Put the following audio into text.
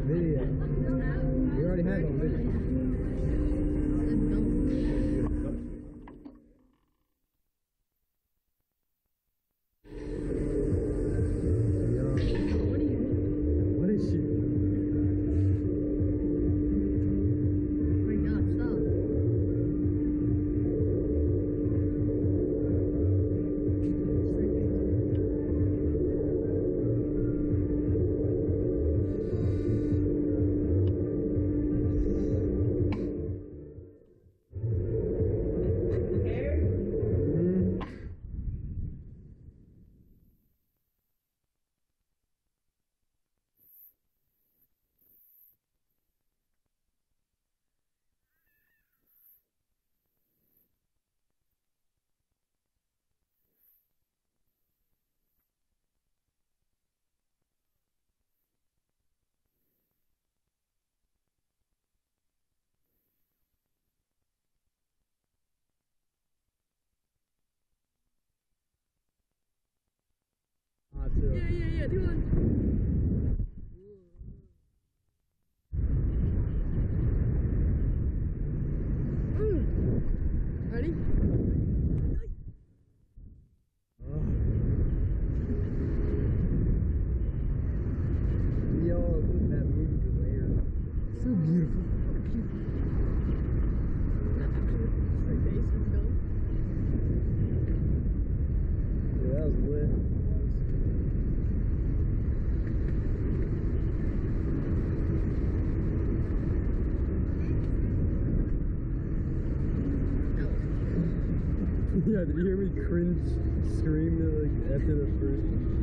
Video. You already have it video. Mm. Ready? That movie. So beautiful. yeah, did you hear me cringe scream like after the first?